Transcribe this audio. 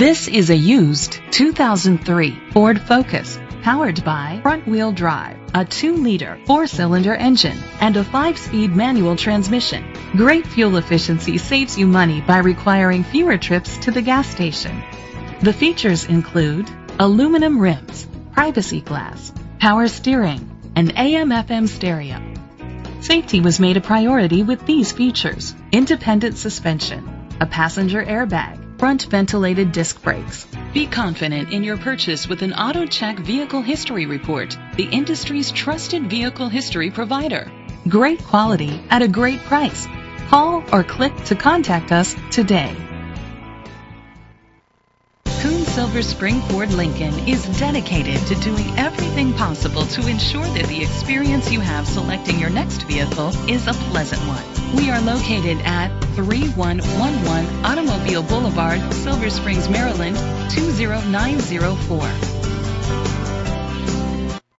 This is a used 2003 Ford Focus powered by front-wheel drive, a 2-liter 4-cylinder engine, and a 5-speed manual transmission. Great fuel efficiency saves you money by requiring fewer trips to the gas station. The features include aluminum rims, privacy glass, power steering, and AM-FM stereo. Safety was made a priority with these features. Independent suspension, a passenger airbag, front ventilated disc brakes. Be confident in your purchase with an AutoCheck Vehicle History Report, the industry's trusted vehicle history provider. Great quality at a great price. Call or click to contact us today. Silver Spring Ford Lincoln is dedicated to doing everything possible to ensure that the experience you have selecting your next vehicle is a pleasant one. We are located at 3111 Automobile Boulevard, Silver Springs, Maryland 20904.